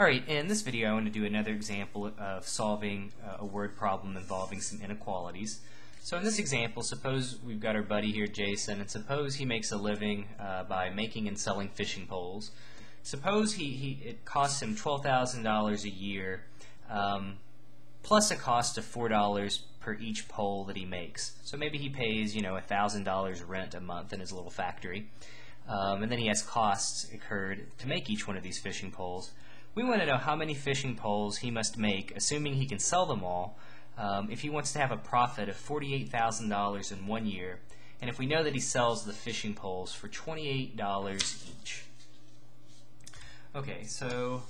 Alright, in this video I want to do another example of solving uh, a word problem involving some inequalities. So in this example, suppose we've got our buddy here, Jason, and suppose he makes a living uh, by making and selling fishing poles. Suppose he, he it costs him $12,000 a year, um, plus a cost of $4 per each pole that he makes. So maybe he pays, you know, $1,000 rent a month in his little factory. Um, and then he has costs incurred to make each one of these fishing poles. We want to know how many fishing poles he must make, assuming he can sell them all, um, if he wants to have a profit of $48,000 in one year, and if we know that he sells the fishing poles for $28 each. Okay, so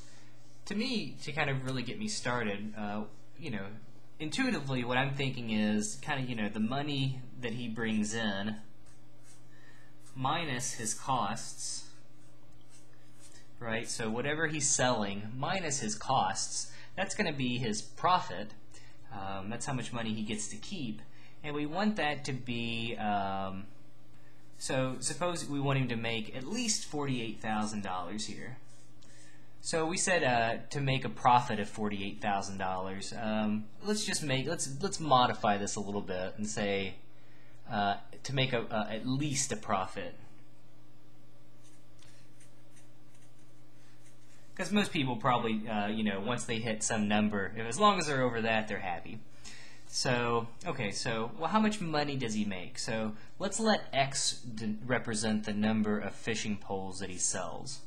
to me, to kind of really get me started, uh, you know, intuitively what I'm thinking is kind of, you know, the money that he brings in minus his costs right? So whatever he's selling minus his costs, that's going to be his profit. Um, that's how much money he gets to keep. And we want that to be, um, so suppose we want him to make at least $48,000 here. So we said uh, to make a profit of forty-eight thousand um, dollars. Let's just make let's let's modify this a little bit and say uh, to make a, uh, at least a profit. Because most people probably, uh, you know, once they hit some number, if, as long as they're over that, they're happy. So, okay, so, well, how much money does he make? So, let's let X represent the number of fishing poles that he sells.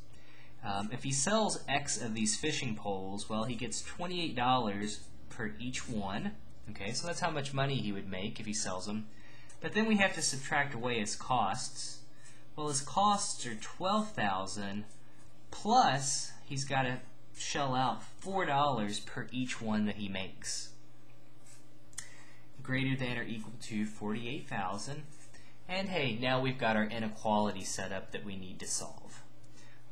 Um, if he sells X of these fishing poles, well, he gets $28 per each one. Okay, so that's how much money he would make if he sells them. But then we have to subtract away his costs. Well, his costs are 12000 plus he's got to shell out $4 per each one that he makes. Greater than or equal to 48,000. And hey, now we've got our inequality set up that we need to solve.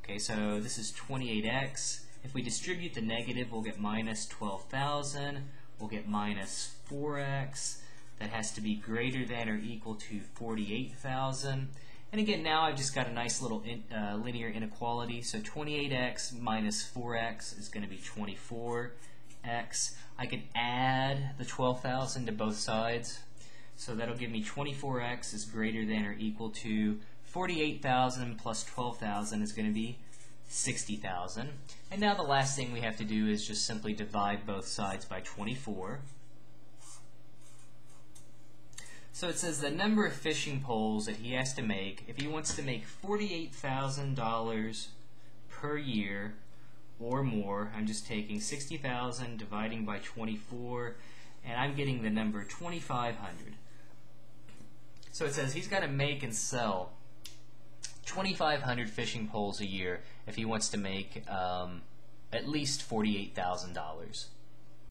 Okay, so this is 28x. If we distribute the negative, we'll get minus 12,000. We'll get minus 4x. That has to be greater than or equal to 48,000. And again, now I've just got a nice little in, uh, linear inequality. So 28x minus 4x is going to be 24x. I can add the 12,000 to both sides. So that'll give me 24x is greater than or equal to 48,000 plus 12,000 is going to be 60,000. And now the last thing we have to do is just simply divide both sides by 24. So it says the number of fishing poles that he has to make if he wants to make $48,000 per year or more. I'm just taking 60,000 dividing by 24 and I'm getting the number 2,500. So it says he's got to make and sell 2,500 fishing poles a year if he wants to make um, at least $48,000.